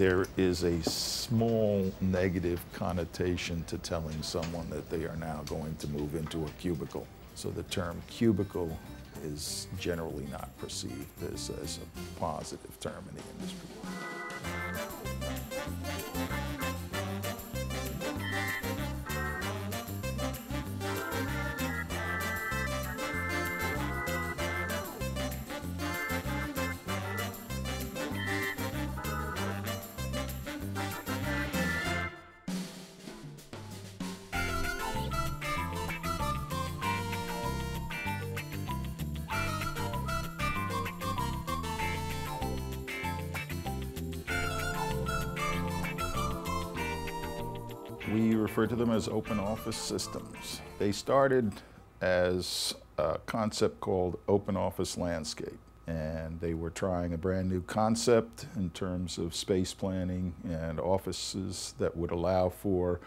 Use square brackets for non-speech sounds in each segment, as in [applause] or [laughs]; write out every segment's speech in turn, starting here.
there is a small negative connotation to telling someone that they are now going to move into a cubicle. So the term cubicle is generally not perceived as, as a positive term in the industry. We refer to them as open office systems. They started as a concept called open office landscape. And they were trying a brand new concept in terms of space planning and offices that would allow for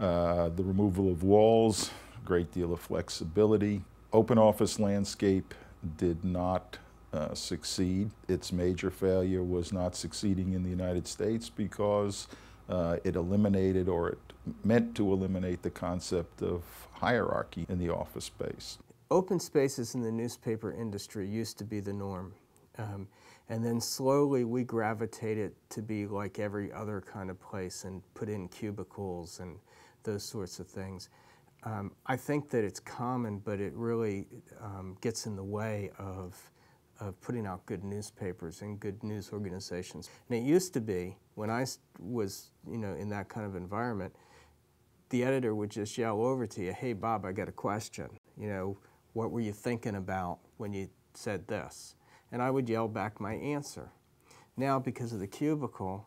uh, the removal of walls, a great deal of flexibility. Open office landscape did not uh, succeed. Its major failure was not succeeding in the United States because uh, it eliminated or it meant to eliminate the concept of hierarchy in the office space. Open spaces in the newspaper industry used to be the norm. Um, and then slowly we gravitated to be like every other kind of place and put in cubicles and those sorts of things. Um, I think that it's common, but it really um, gets in the way of, of putting out good newspapers and good news organizations. And it used to be, when I was you know, in that kind of environment, the editor would just yell over to you, hey Bob, I got a question. You know, what were you thinking about when you said this? And I would yell back my answer. Now, because of the cubicle,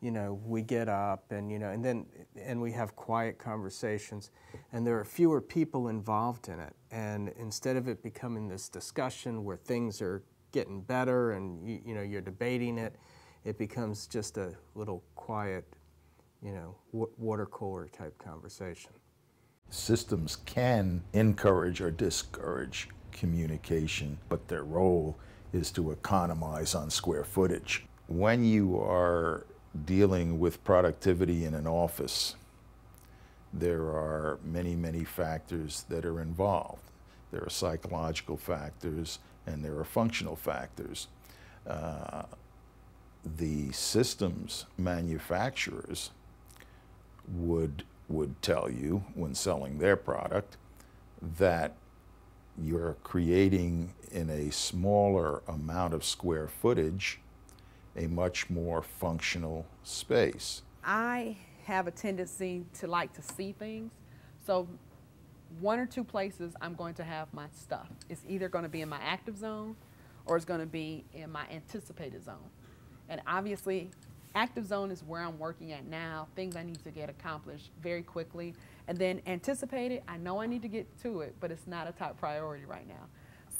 you know, we get up and, you know, and then, and we have quiet conversations and there are fewer people involved in it. And instead of it becoming this discussion where things are getting better and, you, you know, you're debating it, it becomes just a little quiet, you know, water cooler type conversation. Systems can encourage or discourage communication, but their role is to economize on square footage. When you are dealing with productivity in an office, there are many, many factors that are involved. There are psychological factors and there are functional factors. Uh, the systems manufacturers would would tell you when selling their product that you're creating in a smaller amount of square footage a much more functional space. I have a tendency to like to see things. So one or two places I'm going to have my stuff. It's either going to be in my active zone or it's going to be in my anticipated zone. And obviously active zone is where I'm working at now, things I need to get accomplished very quickly. And then anticipated, I know I need to get to it, but it's not a top priority right now.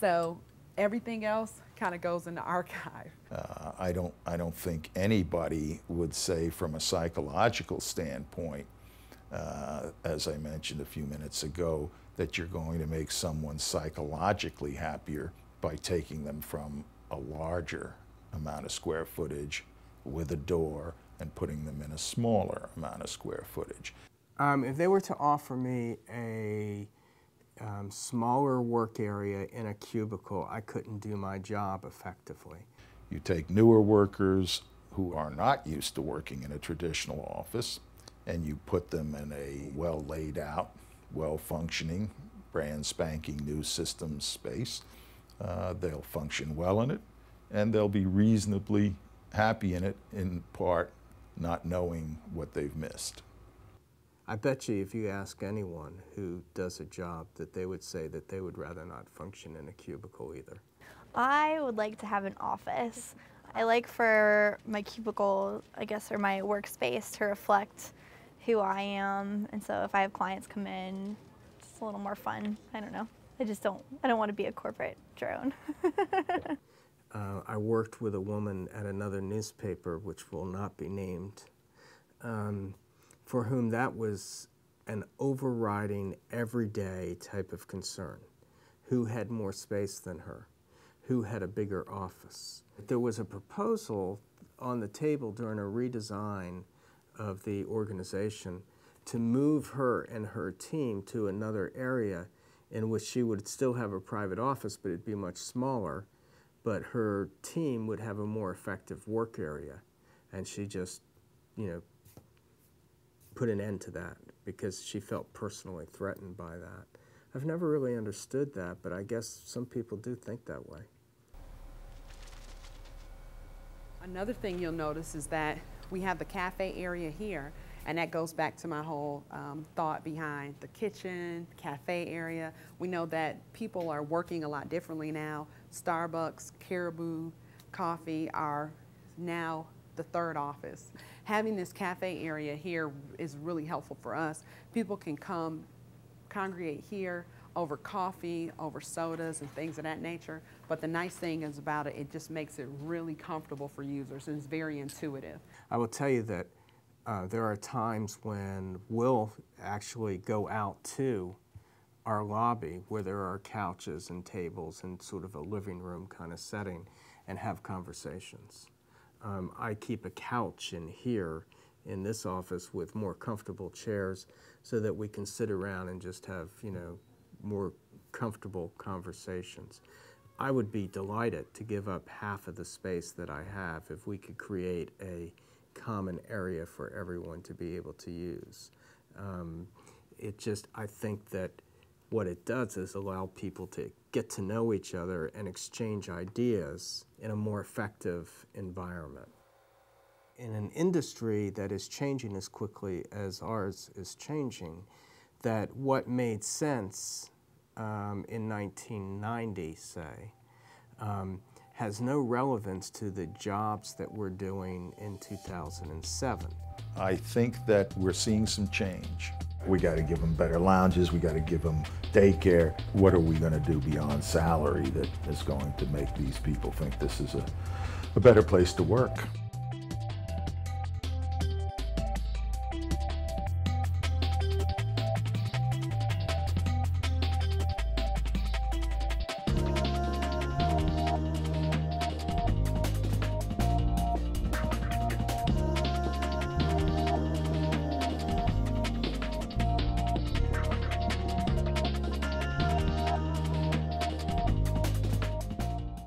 So everything else kind of goes in the [laughs] archive. Uh, I don't I don't think anybody would say from a psychological standpoint, uh, as I mentioned a few minutes ago, that you're going to make someone psychologically happier by taking them from a larger amount of square footage with a door and putting them in a smaller amount of square footage. Um, if they were to offer me a um, smaller work area in a cubicle, I couldn't do my job effectively. You take newer workers who are not used to working in a traditional office and you put them in a well laid out, well functioning, brand spanking new systems space. Uh, they'll function well in it and they'll be reasonably happy in it, in part not knowing what they've missed. I bet you if you ask anyone who does a job that they would say that they would rather not function in a cubicle either. I would like to have an office. I like for my cubicle, I guess, or my workspace to reflect who I am. And so if I have clients come in, it's a little more fun. I don't know. I just don't, I don't want to be a corporate drone. [laughs] uh, I worked with a woman at another newspaper, which will not be named, um, for whom that was an overriding, everyday type of concern. Who had more space than her? Who had a bigger office? There was a proposal on the table during a redesign of the organization to move her and her team to another area in which she would still have a private office, but it'd be much smaller, but her team would have a more effective work area. And she just, you know, put an end to that because she felt personally threatened by that. I've never really understood that, but I guess some people do think that way. Another thing you'll notice is that we have the cafe area here, and that goes back to my whole um, thought behind the kitchen, cafe area. We know that people are working a lot differently now. Starbucks, Caribou, Coffee are now the third office. Having this cafe area here is really helpful for us. People can come congregate here over coffee, over sodas and things of that nature. But the nice thing is about it, it just makes it really comfortable for users and it's very intuitive. I will tell you that uh, there are times when we'll actually go out to our lobby where there are couches and tables and sort of a living room kind of setting and have conversations. Um, I keep a couch in here in this office with more comfortable chairs so that we can sit around and just have, you know, more comfortable conversations. I would be delighted to give up half of the space that I have if we could create a common area for everyone to be able to use. Um, it just, I think that what it does is allow people to get to know each other and exchange ideas in a more effective environment. In an industry that is changing as quickly as ours is changing, that what made sense um, in 1990, say, um, has no relevance to the jobs that we're doing in 2007. I think that we're seeing some change. We got to give them better lounges, we got to give them daycare. What are we going to do beyond salary that is going to make these people think this is a, a better place to work?